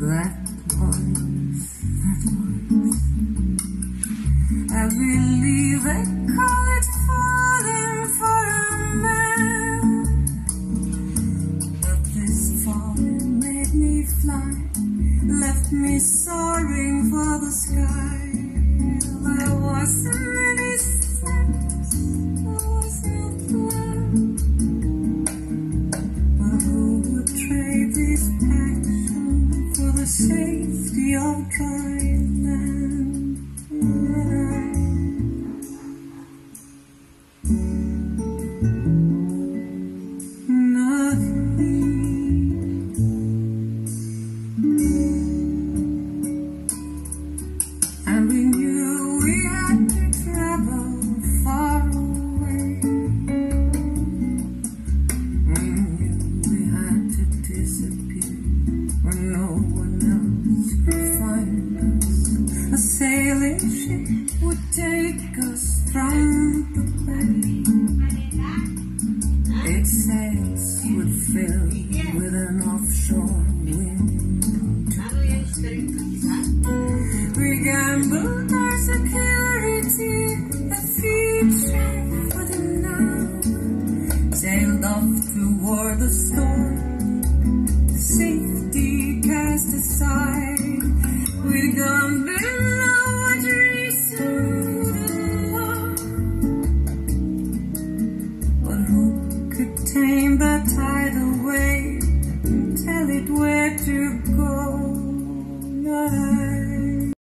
that voice, that voice. I believe they call it father for a man. But this falling made me fly, left me soaring for the sky. There wasn't any dry land? Nothing. Sailing ship would take us from the bay. Its sails would fill with an offshore wind. We gambled our security, the future for the now. Sailed off toward the storm, safety cast aside. We'd gone the title.